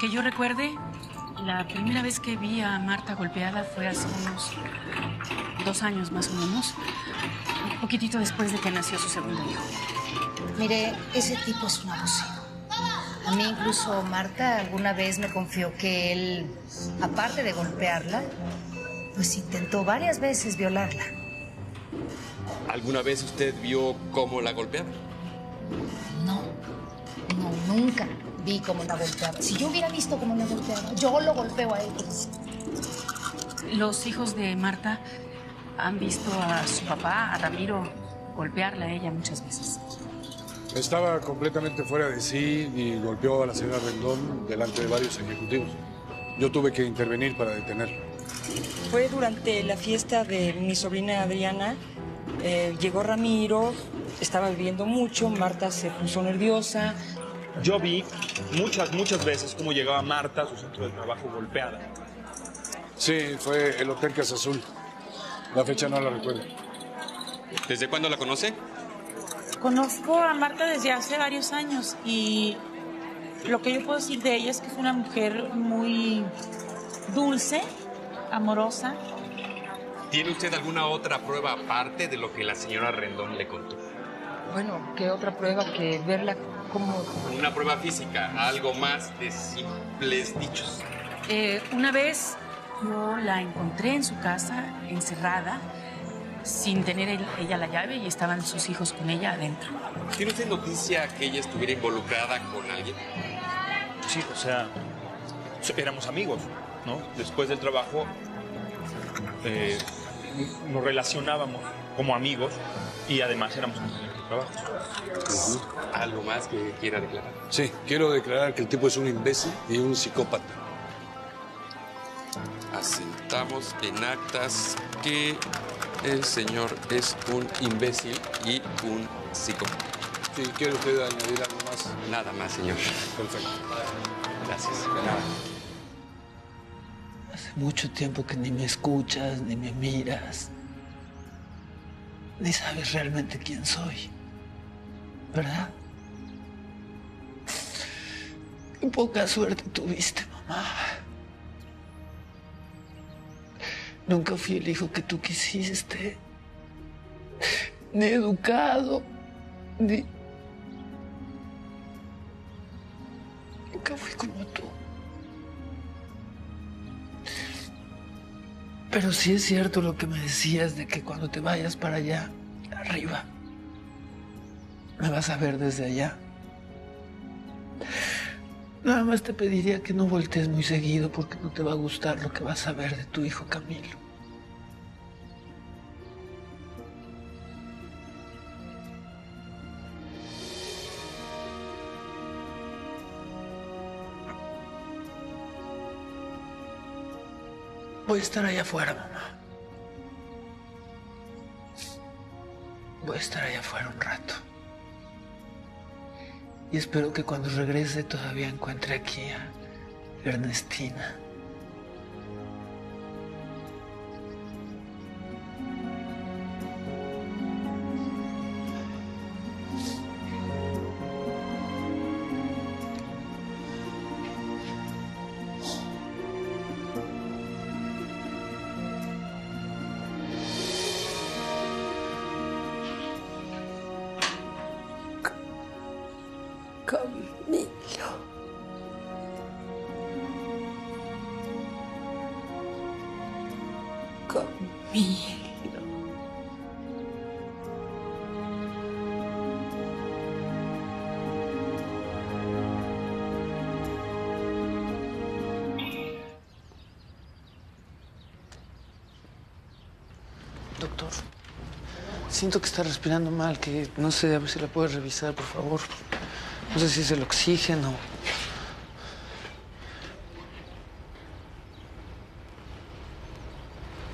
Que yo recuerde, la primera vez que vi a Marta golpeada fue hace unos dos años más o menos, un poquitito después de que nació su segundo hijo. Mire, ese tipo es un abusivo. A mí incluso Marta alguna vez me confió que él, aparte de golpearla, pues intentó varias veces violarla. ¿Alguna vez usted vio cómo la golpeaba? Nunca vi cómo la golpeaba. Si yo hubiera visto cómo la golpeaba, yo lo golpeo a él. Los hijos de Marta han visto a su papá, a Ramiro, golpearla a ella muchas veces. Estaba completamente fuera de sí y golpeó a la señora Rendón delante de varios ejecutivos. Yo tuve que intervenir para detenerlo. Fue durante la fiesta de mi sobrina Adriana. Eh, llegó Ramiro, estaba bebiendo mucho, Marta se puso nerviosa. Yo vi muchas, muchas veces cómo llegaba Marta a su centro de trabajo golpeada. Sí, fue el Hotel Casa Azul. La fecha no la recuerdo. ¿Desde cuándo la conoce? Conozco a Marta desde hace varios años y lo que yo puedo decir de ella es que fue una mujer muy dulce, amorosa. ¿Tiene usted alguna otra prueba aparte de lo que la señora Rendón le contó? Bueno, ¿qué otra prueba que verla como... Una prueba física, algo más de simples dichos. Eh, una vez yo la encontré en su casa, encerrada, sin tener el- ella la llave y estaban sus hijos con ella adentro. ¿Tiene usted noticia que ella estuviera involucrada con alguien? Sí, o sea, éramos amigos, ¿no? Después del trabajo eh, nos relacionábamos como amigos y además éramos ¿Algo más que quiera declarar? Sí, quiero declarar que el tipo es un imbécil y un psicópata. Asentamos en actas que el señor es un imbécil y un psicópata. Si quiere usted añadir algo más. Nada más, señor. Perfecto. Gracias. Hace mucho tiempo que ni me escuchas, ni me miras, ni sabes realmente quién soy. ¿Verdad? Qué poca suerte tuviste, mamá. Nunca fui el hijo que tú quisiste, ni educado, ni... Nunca fui como tú. Pero sí es cierto lo que me decías de que cuando te vayas para allá, arriba, me vas a ver desde allá. Nada más te pediría que no voltees muy seguido porque no te va a gustar lo que vas a ver de tu hijo Camilo. Voy a estar allá afuera, mamá. Voy a estar allá afuera un rato. Y espero que cuando regrese todavía encuentre aquí a Ernestina. Doctor, siento que está respirando mal, que no sé, a ver si la puedes revisar, por favor. No sé si es el oxígeno.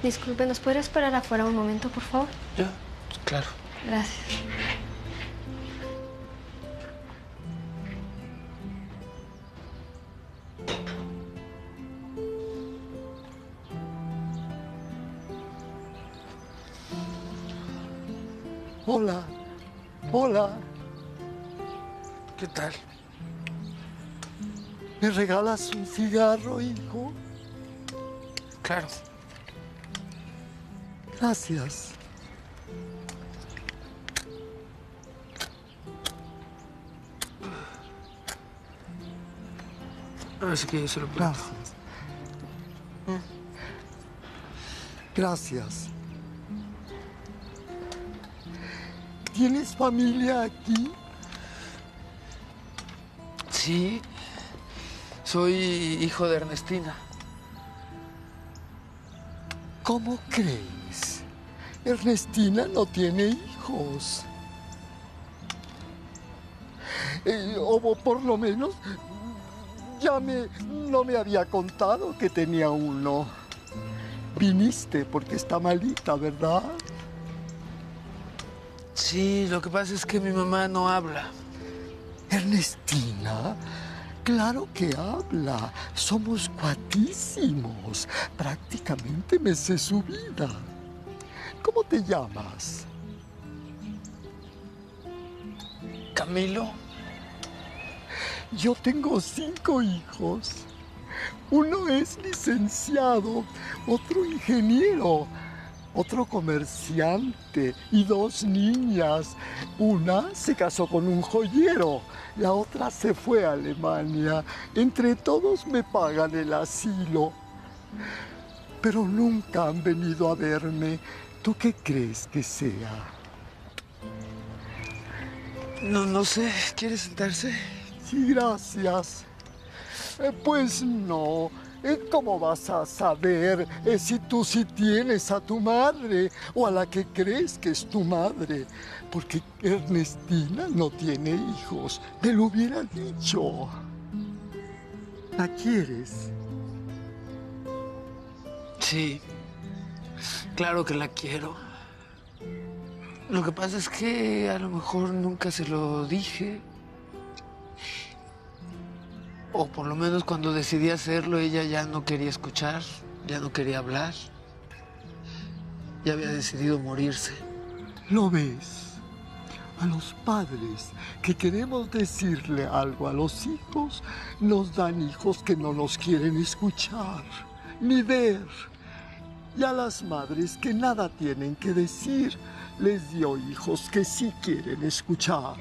Disculpe, ¿nos puede esperar afuera un momento, por favor? ¿Ya? Claro. Gracias. Hola. Hola. ¿Qué tal? ¿Me regalas un cigarro, hijo? Claro. Gracias. Así que yo se lo pido. Gracias. Gracias. ¿Tienes familia aquí? Sí. Soy hijo de Ernestina. ¿Cómo crees? Ernestina no tiene hijos. Eh, o por lo menos ya me, no me había contado que tenía uno. Viniste porque está malita, ¿verdad? Sí, lo que pasa es que mi mamá no habla. Ernestina, claro que habla. Somos cuatísimos. Prácticamente me sé su vida. ¿Cómo te llamas? Camilo. Yo tengo cinco hijos. Uno es licenciado, otro ingeniero, otro comerciante y dos niñas. Una se casó con un joyero, la otra se fue a Alemania. Entre todos me pagan el asilo. Pero nunca han venido a verme. ¿Tú qué crees que sea? No, no sé. ¿Quieres sentarse? Sí, gracias. Eh, pues no. ¿Cómo vas a saber eh, si tú sí tienes a tu madre o a la que crees que es tu madre? Porque Ernestina no tiene hijos. Me lo hubiera dicho. ¿La quieres? Sí. Claro que la quiero. Lo que pasa es que a lo mejor nunca se lo dije. O por lo menos cuando decidí hacerlo, ella ya no quería escuchar, ya no quería hablar. Ya había decidido morirse. ¿Lo ves? A los padres que queremos decirle algo a los hijos, nos dan hijos que no nos quieren escuchar ni ver. Y a las madres que nada tienen que decir, les dio hijos que sí quieren escuchar.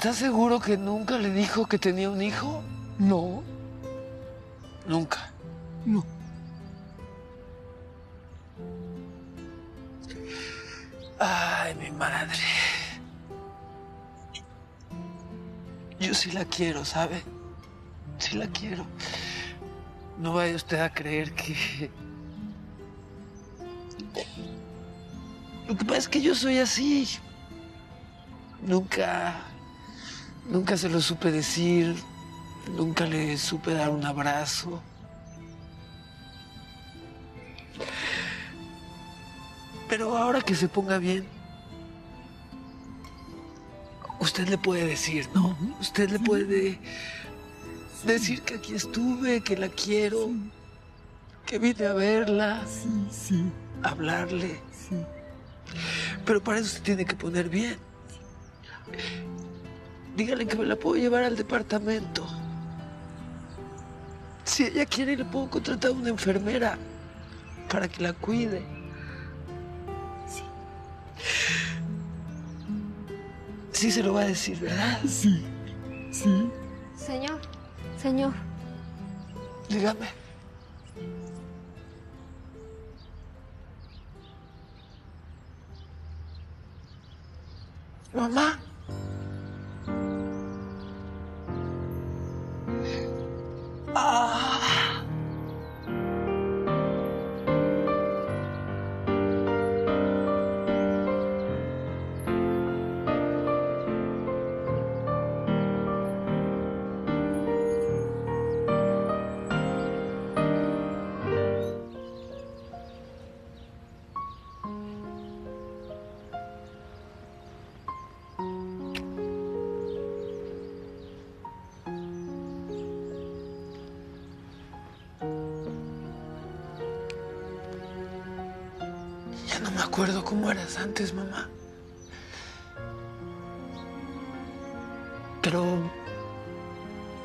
Estás seguro que nunca le dijo que tenía un hijo? No, Nunca. no. Ay, mi madre. Yo sí la quiero, ¿sabe? Sí la quiero. no vaya usted a creer que... Lo que pasa es que yo soy así. Nunca, nunca se lo supe decir, nunca le supe dar un abrazo. Pero ahora que se ponga bien, usted le puede decir, ¿no? Usted le puede decir que aquí estuve, que la quiero, que vine a verla, hablarle. Pero para eso se tiene que poner bien. Dígale que me la puedo llevar al departamento. Si ella quiere, le puedo contratar a una enfermera para que la cuide. Sí. Sí se lo va a decir, ¿verdad? Sí, sí. Señor, señor. Dígame. Mamá. Me acuerdo cómo eras antes, mamá. Pero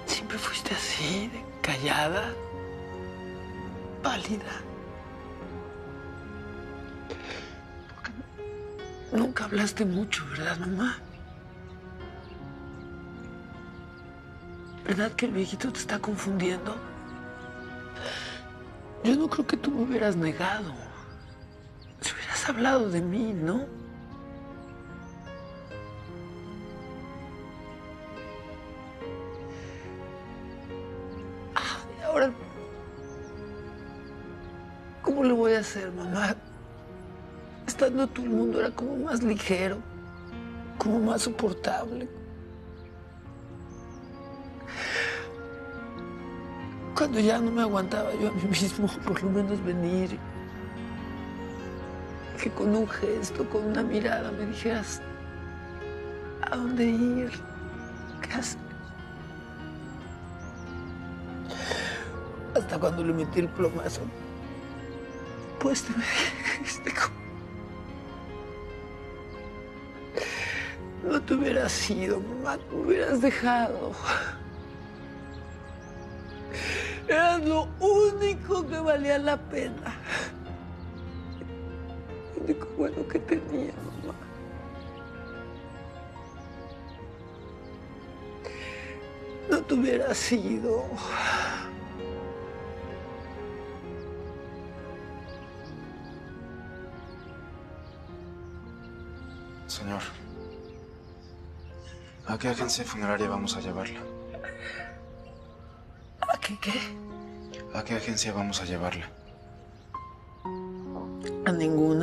siempre fuiste así, callada, pálida. Nunca hablaste mucho, ¿verdad, mamá? ¿Verdad que el viejito te está confundiendo? Yo no creo que tú me hubieras negado. Hubieras hablado de mí, ¿no? Ah, ahora, ¿cómo le voy a hacer, mamá? Estando tú el mundo era como más ligero, como más soportable. Cuando ya no me aguantaba yo a mí mismo, por lo menos venir que con un gesto, con una mirada me dijeras a dónde ir, qué. Hasta cuando le metí el plomazo, pues te me dijiste como... No te hubieras ido, mamá, te hubieras dejado. Eras lo único que valía la pena único bueno que tenía, mamá. No te hubiera sido. Señor, ¿a qué agencia funeraria vamos a llevarla? ¿A qué qué? ¿A qué agencia vamos a llevarla? A ninguna.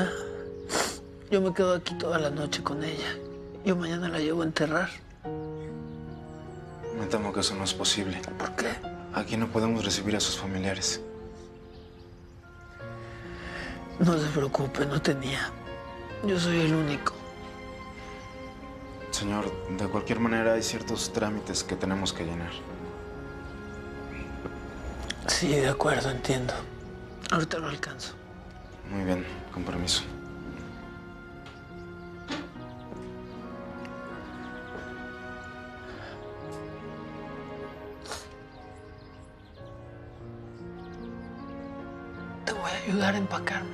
Me quedo aquí toda la noche con ella. Yo mañana la llevo a enterrar. Me temo que eso no es posible. ¿Por qué? Aquí no podemos recibir a sus familiares. No se preocupe, no tenía. Yo soy el único. Señor, de cualquier manera hay ciertos trámites que tenemos que llenar. Sí, de acuerdo, entiendo. Ahorita lo alcanzo. Muy bien, con permiso. Ayudar a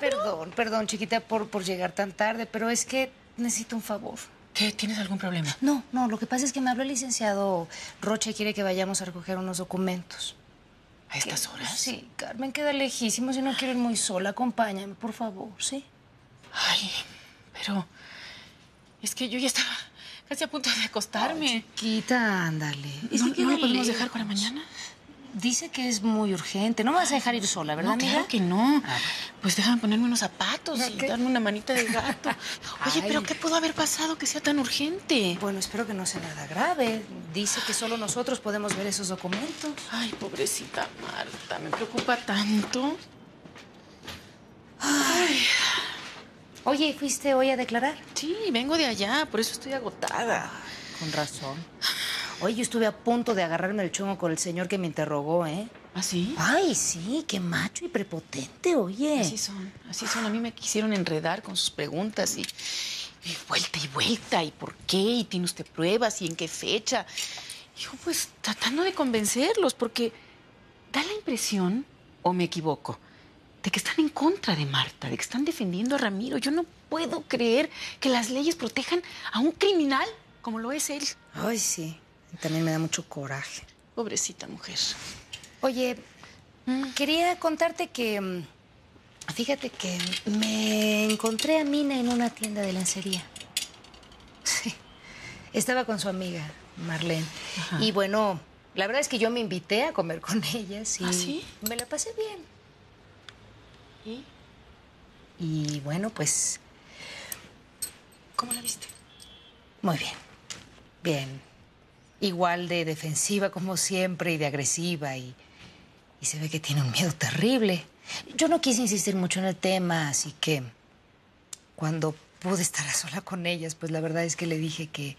Perdón, perdón, chiquita, por, por llegar tan tarde, pero es que necesito un favor. ¿Qué? ¿Tienes algún problema? No, no, lo que pasa es que me habló el licenciado Rocha y quiere que vayamos a recoger unos documentos. ¿A estas horas? Sí, Carmen, queda lejísimos y no quiero ir muy sola. Acompáñame, por favor, ¿sí? Ay, pero es que yo ya estaba casi a punto de acostarme. Chiquita, ándale. ¿No, ¿no lo podemos dejar para mañana? Dice que es muy urgente. No me vas a dejar ir sola, ¿verdad, no, amiga? claro que no. Pues déjame ponerme unos zapatos y darme una manita de gato. Oye, pero Ay. ¿qué pudo haber pasado que sea tan urgente? Bueno, espero que no sea nada grave. Dice que solo nosotros podemos ver esos documentos. Ay, pobrecita Marta, me preocupa tanto. Oye, ¿fuiste hoy a declarar? Sí, vengo de allá, por eso estoy agotada. Con razón. Oye, yo estuve a punto de agarrarme el chongo con el señor que me interrogó, ¿eh? ¿Ah, sí? Ay, sí, qué macho y prepotente, oye. Así son, así son. A mí me quisieron enredar con sus preguntas y, y vuelta y vuelta. ¿Y por qué? ¿Y tiene usted pruebas? ¿Y en qué fecha? Yo, pues, tratando de convencerlos, porque da la impresión, o me equivoco, de que están en contra de Marta, de que están defendiendo a Ramiro. Yo no puedo creer que las leyes protejan a un criminal como lo es él. Ay, sí. También me da mucho coraje. Pobrecita mujer. Oye, quería contarte que. mm, Fíjate que me encontré a Mina en una tienda de lencería. Sí. Estaba con su amiga, Marlene. Y bueno, la verdad es que yo me invité a comer con ellas y ¿Ah, sí? me la pasé bien. ¿Y Y bueno, pues cómo la viste? muy bien. Bien. Igual de defensiva como siempre y de agresiva y, y se ve que tiene un miedo terrible. Yo no quise insistir mucho en el tema, así que cuando pude estar a sola con ellas, pues la verdad es que le dije que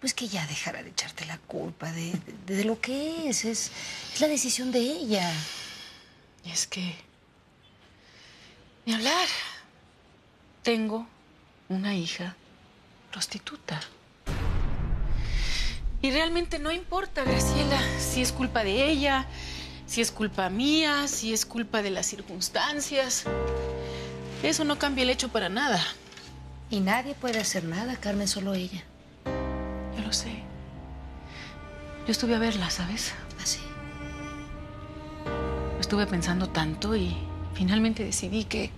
pues que ya dejara de echarte la culpa de, de- de lo que es. es. Es la decisión de ella. Y es que. Ni hablar. Tengo una hija prostituta. Y realmente no importa, Graciela, si es culpa de ella, si es culpa mía, si es culpa de las circunstancias. Eso no cambia el hecho para nada. Y nadie puede hacer nada, Carmen, solo ella. Yo lo sé. Yo estuve a verla, ¿sabes? Así. Estuve pensando tanto y finalmente decidí que...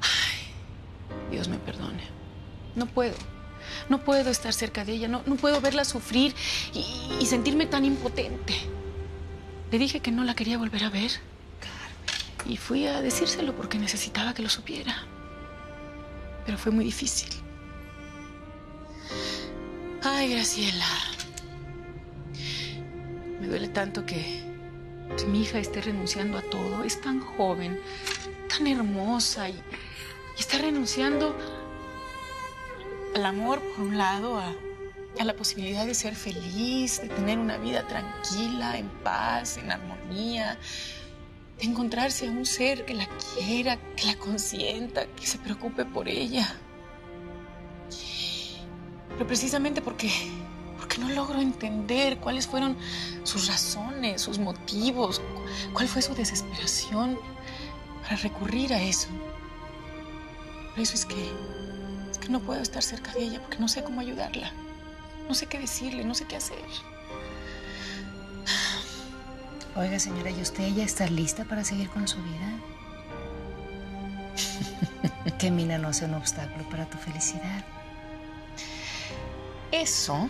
Ay, Dios me perdone. No puedo. No puedo estar cerca de ella. No, no puedo verla sufrir y, y sentirme tan impotente. Le dije que no la quería volver a ver. Y fui a decírselo porque necesitaba que lo supiera. Pero fue muy difícil. Ay, Graciela. Me duele tanto que que mi hija esté renunciando a todo. Es tan joven, tan hermosa y, y está renunciando al amor por un lado, a, a la posibilidad de ser feliz, de tener una vida tranquila, en paz, en armonía, de encontrarse a un ser que la quiera, que la consienta, que se preocupe por ella. Pero precisamente porque, porque no logro entender cuáles fueron sus razones, sus motivos, cu- cuál fue su desesperación para recurrir a eso. Por eso es que, que no puedo estar cerca de ella porque no sé cómo ayudarla. No sé qué decirle, no sé qué hacer. Oiga, señora, ¿y usted ya está lista para seguir con su vida? que Mina no sea un obstáculo para tu felicidad. Eso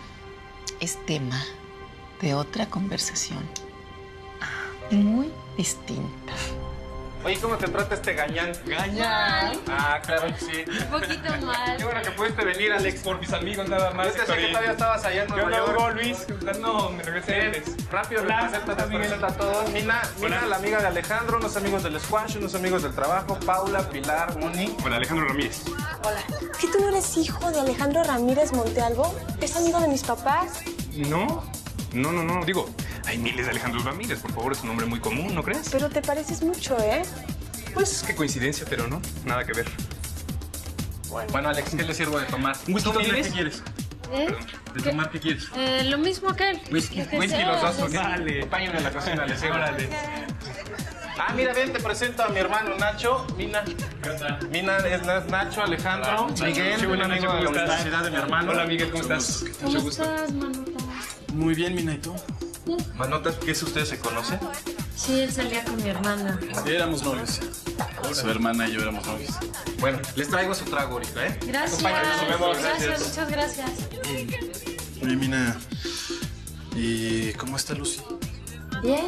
es tema de otra conversación muy distinta. Oye, ¿cómo te trata este gañán? ¿Gañán? Ah, claro que sí. Un poquito mal. Qué bueno que pudiste venir, Alex. Por mis amigos nada más. Yo te sé que todavía estabas allá en ¿Qué Nueva York. Hugo, Luis? No, me regresé antes. rápido, Hola, presenta, ¿cómo estás, les presenta a todos. Mina, Mina, Hola. la amiga de Alejandro, unos amigos del squash, unos amigos del trabajo, Paula, Pilar, Moni. Hola, Alejandro Ramírez. ¿Que tú no eres hijo de Alejandro Ramírez Montealvo? ¿Es amigo de mis papás? No, no, no, no. Digo, hay miles de Alejandro Ramírez. Por favor, es un nombre muy común, ¿no crees? Pero te pareces mucho, ¿eh? Pues qué coincidencia, pero no. Nada que ver. Bueno, Alex, ¿qué le sirvo de tomar? ¿Un whisky ¿Tú, Mine, quieres? ¿Qué quieres? ¿Eh? ¿De tomar qué quieres? Eh, lo mismo que él. Whisky, whisky los dos. Dale, acompáñame a la cocina, les órale. Ah, mira, ven, te presento a mi hermano Nacho, Mina. Mina es Nacho, Alejandro, Miguel, Qué un amigo Nacho, de la ¿cómo estás? universidad de mi hermano. Hola, Miguel, ¿cómo estás? ¿Cómo estás, Manota? Muy bien, Mina, ¿y tú? Manotas, ¿qué es ustedes se conocen? Sí, él salía con mi hermana. Éramos novios. Su hermana y yo éramos novios. Bueno, les traigo su trago ahorita, ¿eh? Gracias. Acompáñanos, nos vemos. Gracias, muchas gracias. Oye, Mina, ¿y cómo está Lucy? Bien,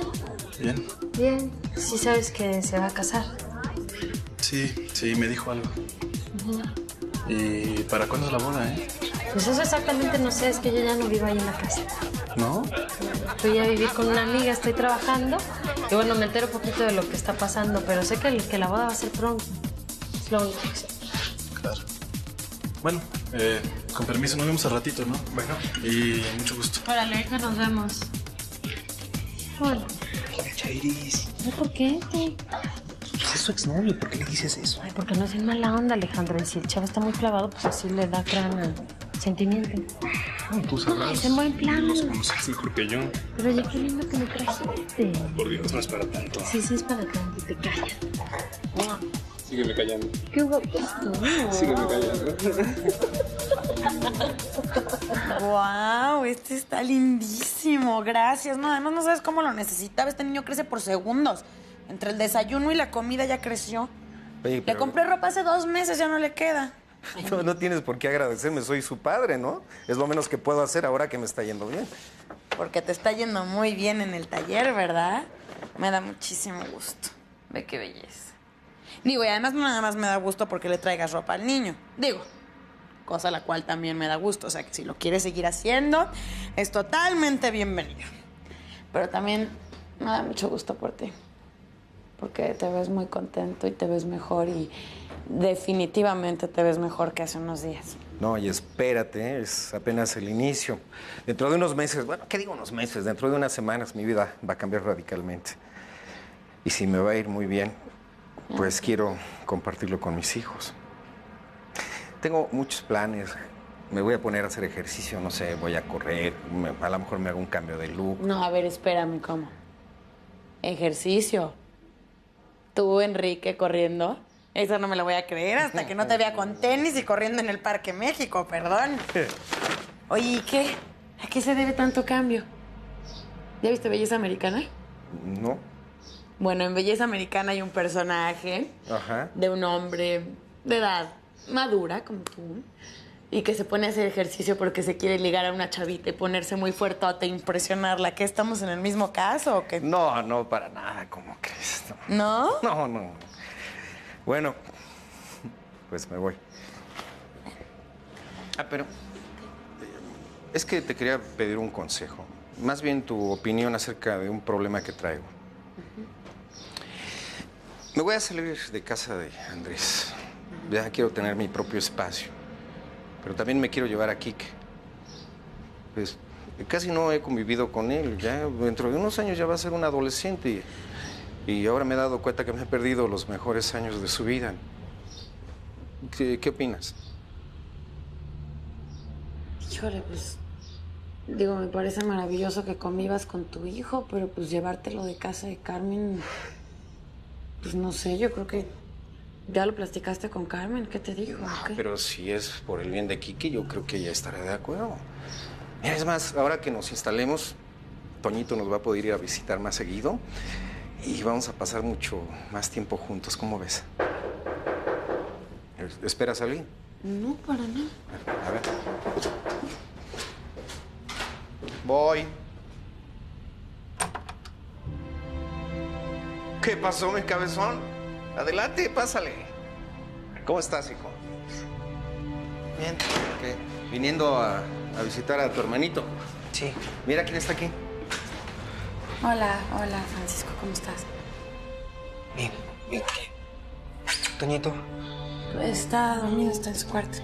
Bien. bien. Sí sabes que se va a casar. Sí, sí, me dijo algo. Ujú. ¿Y para cuándo es la boda, eh? Pues eso exactamente no sé, es que yo ya no vivo ahí en la casa. ¿No? Fui a vivir con una amiga, estoy trabajando. Y bueno, me entero un poquito de lo que está pasando, pero sé que, el- que la boda va a ser pronto. Es lo único que sé. Claro. Bueno, eh, con permiso, nos vemos al ratito, ¿no? Bueno. Y mucho gusto. Órale, hija, nos vemos. Chairis. Ay, ¿Por qué? Es su exnovio, ¿por qué le dices eso? Ay, porque no es en mala onda, Alejandro. Y si el chavo está muy clavado, pues así le da gran al sentimiento. Tú sabrás. Es en buen plan. No se conoces mejor que yo. Pero oye, qué lindo que me trajiste. Por Dios, no es para tanto. Sí, sí, es para tanto, te callas. Sígueme callando. Qué guapo. Sígueme callando. Wow, este está lindísimo. Gracias. No, además no sabes cómo lo necesitaba. Este niño crece por segundos. Entre el desayuno y la comida ya creció. Oye, Le compré ropa hace dos meses, ya no le queda. no, tienes por qué agradecerme, soy su padre, ¿no? Es lo menos que puedo hacer ahora que me está yendo bien. Porque te está yendo muy bien en el taller, ¿verdad? Me da muchísimo gusto. Ve qué belleza. Digo, y además nada más me da gusto porque le traigas ropa al niño. Digo, cosa la cual también me da gusto. O sea que si lo quieres seguir haciendo, es totalmente bienvenido. Pero también me da mucho gusto por ti. Porque te ves muy contento y te ves mejor y definitivamente te ves mejor que hace unos días. No, y espérate, es apenas el inicio. Dentro de unos meses, bueno, ¿qué digo unos meses? Dentro de unas semanas mi vida va a cambiar radicalmente. Y si me va a ir muy bien, pues quiero compartirlo con mis hijos. Tengo muchos planes. Me voy a poner a hacer ejercicio, no sé, voy a correr, me- a lo mejor me hago un cambio de look. No, a ver, espérame, ¿cómo? Ejercicio. Tú, Enrique, corriendo. Esa no me la voy a creer hasta que no te vea con tenis y corriendo en el Parque México, perdón. Oye, ¿y qué? ¿A qué se debe tanto cambio? ¿Ya viste Belleza Americana? ¿No? Bueno, en Belleza Americana hay un personaje Ajá. de un hombre de edad madura, como tú, y que se pone a hacer ejercicio porque se quiere ligar a una chavita y ponerse muy fuertote e impresionarla. ¿Qué, estamos en el mismo caso o qué? No, no, para nada, ¿cómo crees? ¿No? No, no. Bueno, pues me voy. Ah, pero es que te quería pedir un consejo. Más bien tu opinión acerca de un problema que traigo. Me voy a salir de casa de Andrés. Ya quiero tener mi propio espacio. Pero también me quiero llevar a Kike. Pues casi no he convivido con él. Ya dentro de unos años ya va a ser un adolescente. Y, y ahora me he dado cuenta que me he perdido los mejores años de su vida. ¿Qué, qué opinas? Híjole, pues. Digo, me parece maravilloso que convivas con tu hijo, pero pues llevártelo de casa de Carmen. Pues no sé, yo creo que. Ya lo platicaste con Carmen, ¿qué te dijo? ¿O qué? Pero si es por el bien de Kike, yo creo que ella estará de acuerdo. Mira, es más, ahora que nos instalemos, Toñito nos va a poder ir a visitar más seguido y vamos a pasar mucho más tiempo juntos. ¿Cómo ves? ¿Esperas a alguien? No, para nada. A ver. Voy. ¿Qué pasó, mi cabezón? Adelante, pásale. ¿Cómo estás, hijo? Bien. ¿Qué? ¿Viniendo a, a visitar a tu hermanito? Sí. Mira quién está aquí. Hola, hola, Francisco, ¿cómo estás? Bien. Toñito, Está dormido, está en su cuarto.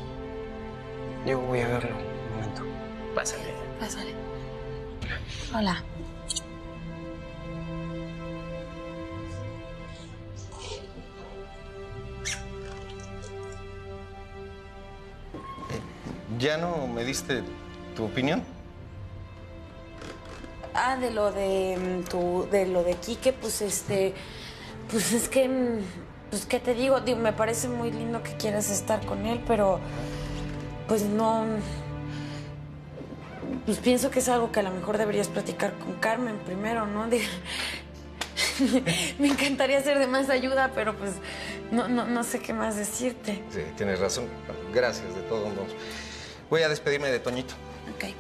yo voy a verlo un momento. Pásale. Pásale. Hola. ¿Ya no me diste ¿Tu opinión? Ah, de lo de mm, tu, de lo de Quique, pues este, pues es que, mm, pues qué te digo, digo, me parece muy lindo que quieras estar con él, pero pues no, pues pienso que es algo que a lo mejor deberías platicar con Carmen primero, ¿no? Digo, me encantaría ser de más ayuda, pero pues no, no, no sé qué más decirte. Sí, tienes razón. Gracias, de todos modos. Voy a despedirme de Toñito. Ok.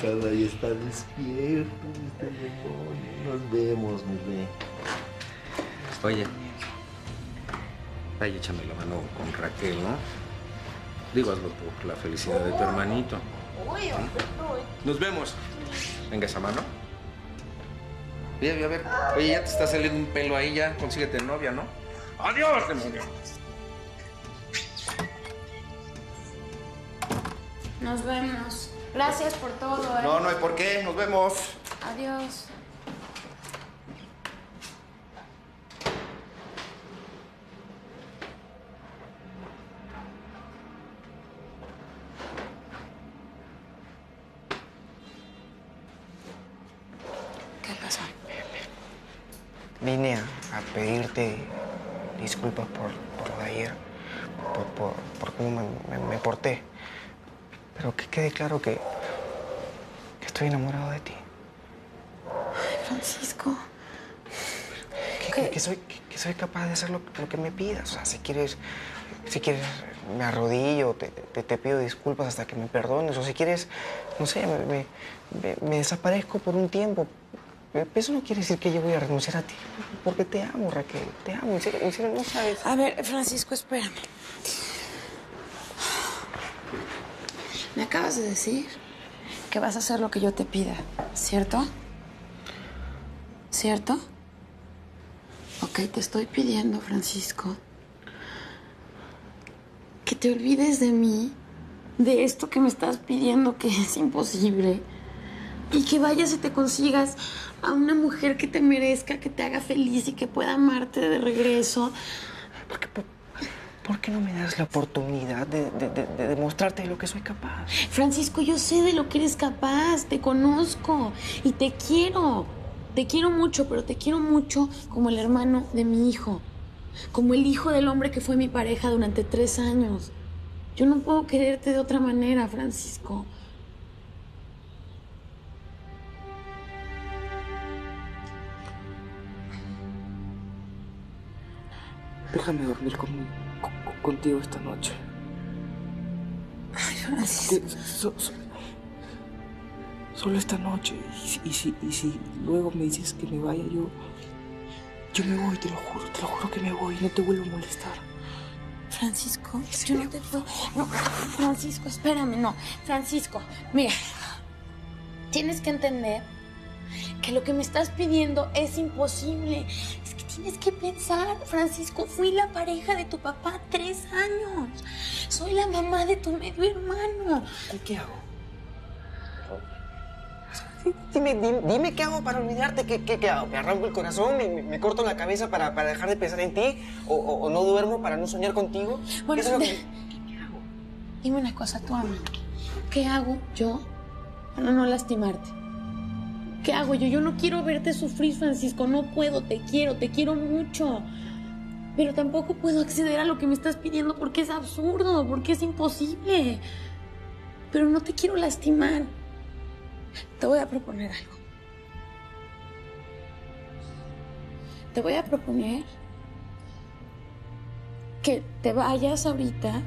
Cada día está despierto, este demonio. Nos vemos, mi rey. Oye, ay, échame la mano con Raquel, ¿no? Digo, hazlo por la felicidad de tu hermanito. Nos vemos. Venga esa mano. Oye, a ver. Oye, ya te está saliendo un pelo ahí, ya. Consíguete novia, ¿no? ¡Adiós, demonio! Nos vemos. Gracias por todo, ¿eh? No, no hay por qué. Nos vemos. Adiós. ¿Qué pasó? Vine a, a pedirte disculpas por, por lo de ayer, por, por- por cómo me, me- me porté. Pero que quede claro que, que estoy enamorado de ti. Francisco. Que, que- que soy, que, soy capaz de hacer lo, lo que me pidas. O sea, si quieres, si quieres me arrodillo, te, te- te pido disculpas hasta que me perdones. O si quieres, no sé, me, me- me- me desaparezco por un tiempo. Eso no quiere decir que yo voy a renunciar a ti. Porque te amo, Raquel. Te amo. En serio, en serio, no sabes. A ver, Francisco, espérame. Me acabas de decir que vas a hacer lo que yo te pida, ¿cierto? ¿Cierto? Ok, te estoy pidiendo, Francisco, que te olvides de mí, de esto que me estás pidiendo que es imposible, y que vayas y te consigas a una mujer que te merezca, que te haga feliz y que pueda amarte de regreso. ¿Por qué no me das la oportunidad de, de- de- de demostrarte lo que soy capaz? Francisco, yo sé de lo que eres capaz, te conozco y te quiero. Te quiero mucho, pero te quiero mucho como el hermano de mi hijo, como el hijo del hombre que fue mi pareja durante tres años. Yo no puedo quererte de otra manera, Francisco. Déjame dormir con- con- contigo esta noche. Ay, so- so- solo esta noche. Y, si- y si, y si luego me dices que me vaya, yo. Yo me voy, te lo juro, te lo juro que me voy. No te vuelvo a molestar. Francisco, yo no te puedo. No, Francisco, espérame, no. Francisco, mira. Tienes que entender que lo que me estás pidiendo es imposible. Es tienes que pensar, Francisco, fui la pareja de tu papá tres años. Soy la mamá de tu medio hermano. ¿Y qué hago? Dime, dime, dime qué hago para olvidarte. ¿Qué, qué, qué hago? ¿Me arranco el corazón? ¿Me, me- me corto la cabeza para, para dejar de pensar en ti? ¿O, o- o no duermo para no soñar contigo? Bueno, Eso es lo que- Dime una cosa tú a mí. ¿Qué hago yo para no lastimarte? ¿Qué hago yo? Yo no quiero verte sufrir, Francisco. No puedo. Te quiero, te quiero mucho. Pero tampoco puedo acceder a lo que me estás pidiendo porque es absurdo, porque es imposible. Pero no te quiero lastimar. Te voy a proponer algo. Te voy a proponer que te vayas ahorita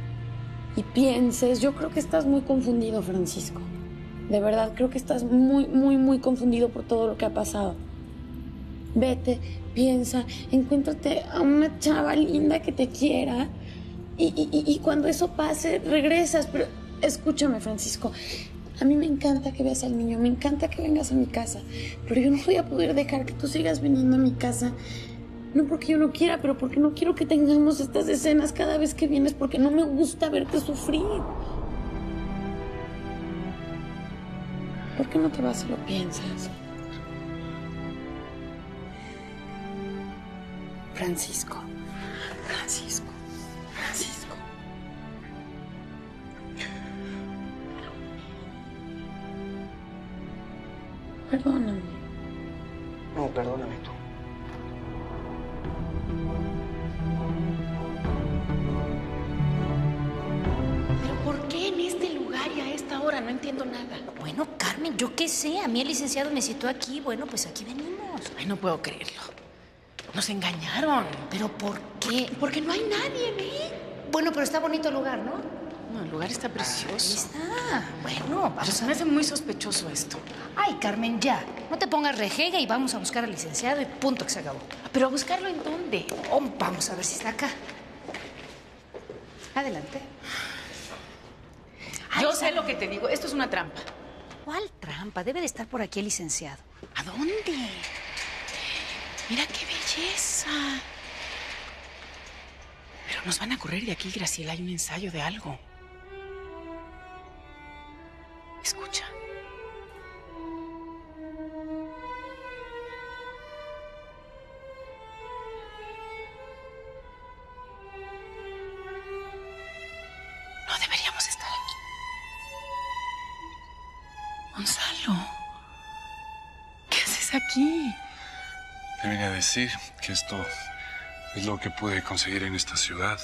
y pienses, yo creo que estás muy confundido, Francisco. De verdad, creo que estás muy, muy, muy confundido por todo lo que ha pasado. Vete, piensa, encuéntrate a una chava linda que te quiera y, y- y- cuando eso pase, regresas. Pero escúchame, Francisco, a mí me encanta que veas al niño, me encanta que vengas a mi casa, pero yo no voy a poder dejar que tú sigas viniendo a mi casa. No porque yo no quiera, pero porque no quiero que tengamos estas escenas cada vez que vienes, porque no me gusta verte sufrir. ¿Por qué no te vas y lo piensas? Francisco. Francisco. Francisco. Perdóname. No, perdóname tú. Lugar y a esta hora? No entiendo nada. Bueno, Carmen, yo qué sé. A mí el licenciado me citó aquí. Bueno, pues aquí venimos. Ay, no puedo creerlo. Nos engañaron. ¿Pero por qué? Porque no hay nadie, ¿eh? Bueno, pero está bonito el lugar, ¿no? No, el lugar está precioso. Ahí está. Bueno, Pero se me hace muy sospechoso esto. Ay, Carmen, ya. No te pongas rejega y vamos a buscar al licenciado y punto que se acabó. ¿Pero a buscarlo en dónde? Oh, vamos a ver si está acá. Adelante. Yo sé lo que te digo. Esto es una trampa. ¿Cuál trampa? Debe de estar por aquí el licenciado. ¿A dónde? Mira qué belleza. Pero nos van a correr de aquí, Graciela. Hay un ensayo de algo. Escucha. Decir que esto es lo que pude conseguir en esta ciudad.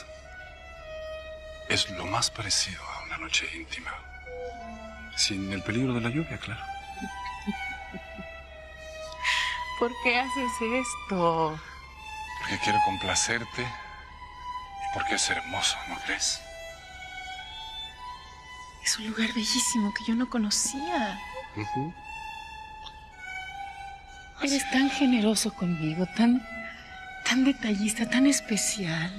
Es lo más parecido a una noche íntima. Sin el peligro de la lluvia, claro. ¿Por qué haces esto? Porque quiero complacerte y porque es hermoso, ¿no crees? Es un lugar bellísimo que yo no conocía. Eres tan generoso conmigo, tan, tan detallista, tan especial.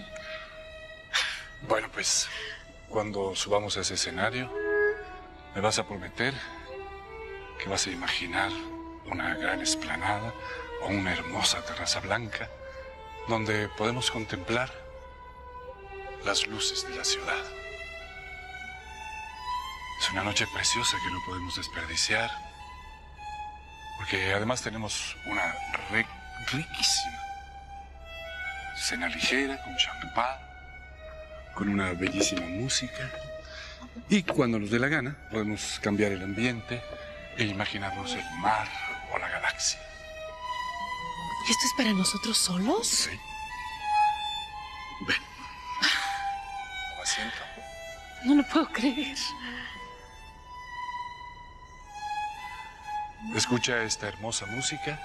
Bueno, pues cuando subamos a ese escenario, me vas a prometer que vas a imaginar una gran esplanada o una hermosa terraza blanca donde podemos contemplar las luces de la ciudad. Es una noche preciosa que no podemos desperdiciar, porque además tenemos una re- riquísima cena ligera con champán, con una bellísima música. Y cuando nos dé la gana, podemos cambiar el ambiente e imaginarnos el mar o la galaxia. ¿Y esto es para nosotros solos? Sí. Ven. Toma asiento. No lo puedo creer. Escucha esta hermosa música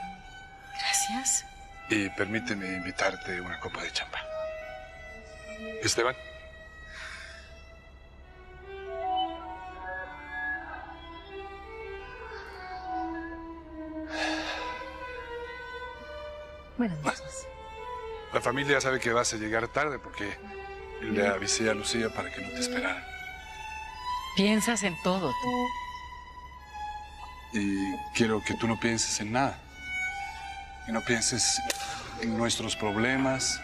Gracias. y permíteme invitarte una copa de champán. Esteban. Buenas noches. La familia sabe que vas a llegar tarde porque le avisé a Lucía para que no te esperara. Piensas en todo tú. Y quiero que tú no pienses en nada. Que no pienses en nuestros problemas,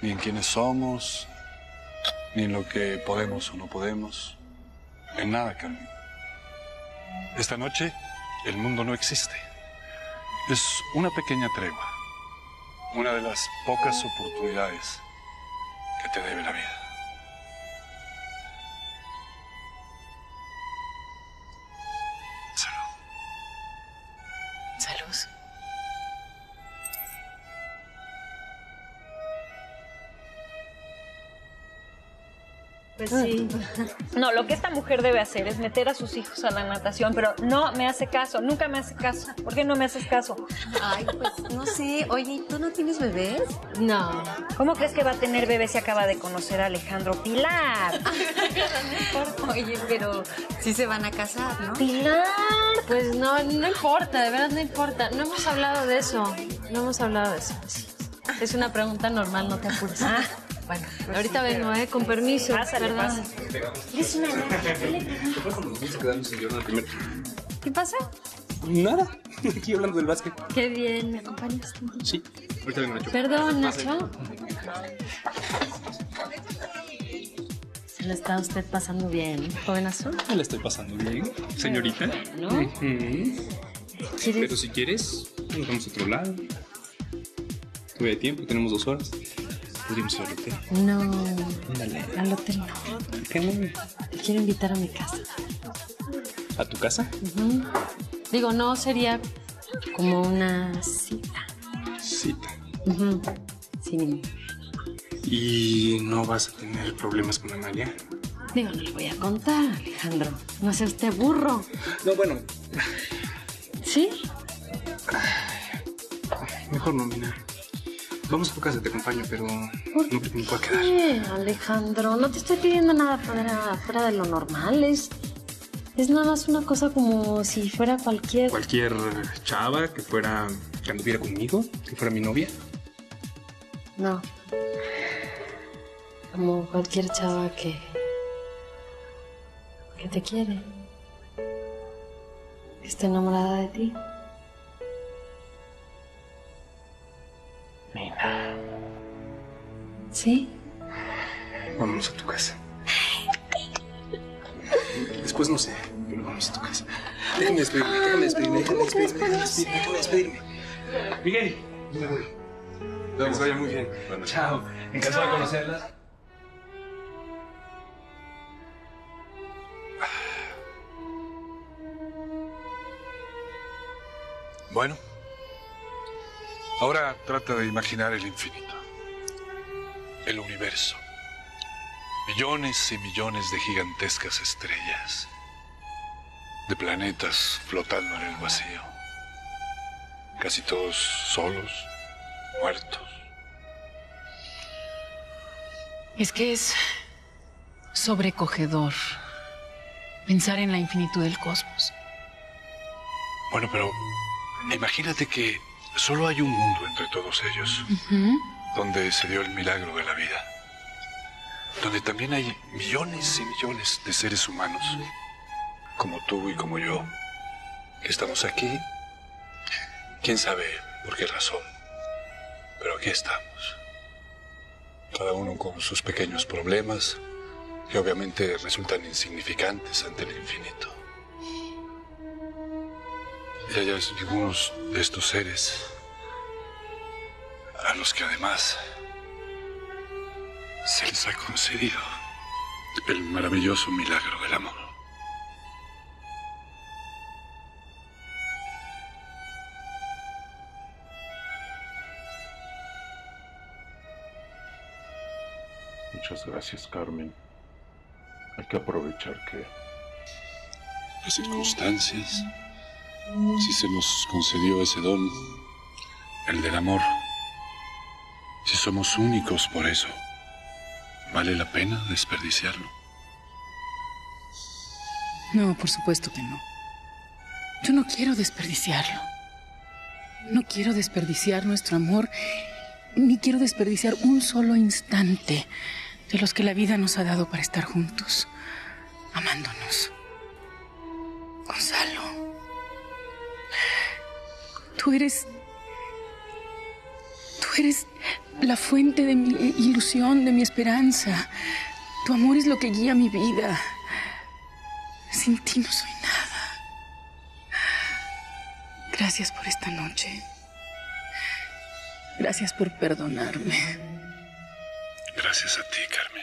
ni en quiénes somos, ni en lo que podemos o no podemos. En nada, Carmen. Esta noche el mundo no existe. Es una pequeña tregua. Una de las pocas oportunidades que te debe la vida. Pues sí. No, lo que esta mujer debe hacer es meter a sus hijos a la natación, pero no me hace caso, nunca me hace caso. ¿Por qué no me haces caso? Ay, pues no sé. Oye, ¿tú no tienes bebés? No. ¿Cómo crees que va a tener bebé si acaba de conocer a Alejandro Pilar? Oye, pero sí se van a casar, ¿no? Pilar. Pues no, no importa, de verdad no importa. No hemos hablado de eso. No hemos hablado de eso. Es una pregunta normal, no te apures. Bueno, ahorita vengo, ¿eh? Con permiso. Pásale, perdón. Es una ¿Qué pasa? Nada, aquí hablando del básquet. Qué bien, ¿me acompañas? Sí, ahorita vengo, Nacho. Perdón. Nacho. Se la está usted pasando bien, jovenazo. Me la estoy pasando bien, señorita. ¿No? Pero si quieres, nos vamos a otro lado. Hay tiempo, tenemos dos horas. Podríamos ir al hotel. No, Ándale. al hotel no. ¿Por qué no? Te quiero invitar a mi casa. ¿A tu casa? Ujú. Digo, no sería como una cita. Cita. Ujú. Sí. ¿Y no vas a tener problemas con Amalia? Digo, no le voy a contar, Alejandro. No sea usted burro. No, bueno, ¿Sí? mejor no, Mina. Vamos a tu casa, te acompaño, pero no me puedo quedar. ¿Qué, Alejandro? No te estoy pidiendo nada fuera, fuera de lo normal. Es, es nada más una cosa como si fuera cualquier... Cualquier chava que fuera, que anduviera conmigo, que fuera mi novia. No. Como cualquier chava que... que te quiere. Que está enamorada de ti. ¿Sí? Vámonos a tu casa. Después no sé, pero vamos a tu casa. Déjame despedirme, déjame despedirme, déjame despedirme, déjame despedirme, déjame despedirme. Miguel, yo me voy. Que les vaya muy bien. Chao. Encantado de conocerlas. Bueno, ahora trata de imaginar el infinito, el universo, millones y millones de gigantescas estrellas, de planetas flotando en el vacío, casi todos solos, muertos. Es que es sobrecogedor pensar en la infinitud del cosmos. Bueno, pero imagínate que solo hay un mundo entre todos ellos, donde se dio el milagro de la vida, donde también hay millones y millones de seres humanos, como tú y como yo, que estamos aquí, quién sabe por qué razón, pero aquí estamos, cada uno con sus pequeños problemas, que obviamente resultan insignificantes ante el infinito. Y hay algunos de estos seres a los que además se les ha concedido el maravilloso milagro del amor. Muchas gracias, Carmen. Hay que aprovechar que... Las circunstancias, si se nos concedió ese don, el del amor, somos únicos por eso, ¿vale la pena desperdiciarlo? No, por supuesto que no. Yo no quiero desperdiciarlo. No quiero desperdiciar nuestro amor, ni quiero desperdiciar un solo instante de los que la vida nos ha dado para estar juntos, amándonos. Gonzalo, tú eres... Tú eres la fuente de mi ilusión, de mi esperanza. Tu amor es lo que guía mi vida. Sin ti no soy nada. Gracias por esta noche. Gracias por perdonarme. Gracias a ti, Carmen.